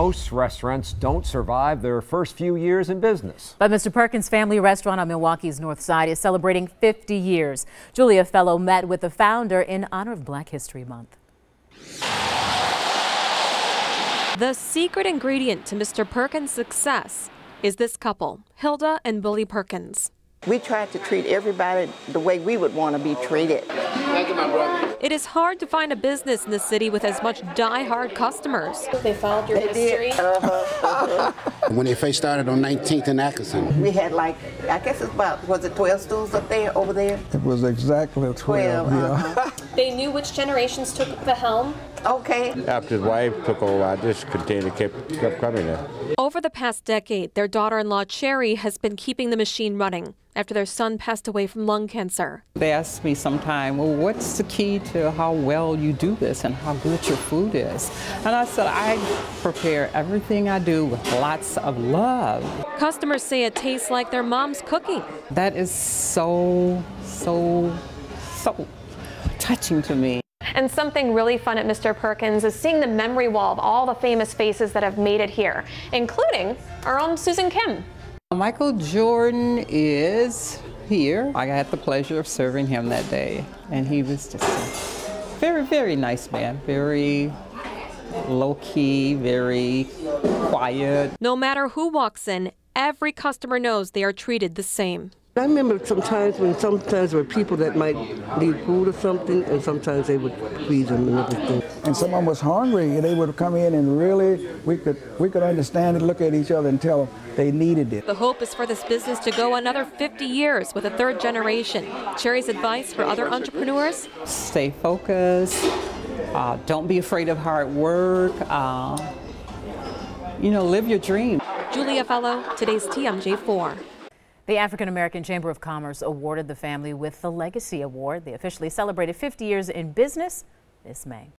Most restaurants don't survive their first few years in business. But Mr. Perkins Family Restaurant on Milwaukee's North Side is celebrating 50 years. Julia Fello met with the founder in honor of Black History Month. The secret ingredient to Mr. Perkins' success is this couple, Hilda and Billy Perkins. We tried to treat everybody the way we would want to be treated. Thank you, my brother. It is hard to find a business in the city with as much die-hard customers. They followed your They history. did. Uh-huh, uh-huh. When they first started on 19th and Atkinson, We had like, I guess it's about, was it 12 stools up there, over there? It was exactly 12, 12, yeah. uh-huh. They knew which generations took the helm. Okay. After his wife took over, I just continued to keep, kept coming there. Over the past decade, their daughter-in-law Cherry has been keeping the machine running after their son passed away from lung cancer. They ask me sometime, well, what's the key to how well you do this and how good your food is? And I said, I prepare everything I do with lots of love. Customers say it tastes like their mom's cooking. That is so, so, so touching to me. And something really fun at Mr. Perkins is seeing the memory wall of all the famous faces that have made it here, including our own Susan Kim. Michael Jordan is here. I had the pleasure of serving him that day, and he was just a very, very nice man, very low key, very quiet. No matter who walks in, every customer knows they are treated the same. I remember sometimes when sometimes there were people that might need food or something, and sometimes they would feed them and everything. And someone was hungry, and they would come in and really, we could, we could understand and look at each other and tell them they needed it. The hope is for this business to go another 50 years with a third generation. Cherry's advice for other entrepreneurs? Stay focused. Uh, don't be afraid of hard work. Uh, you know, live your dream. Julia Fello, today's TMJ4. The African American Chamber of Commerce awarded the family with the Legacy Award. They officially celebrated 50 years in business this May.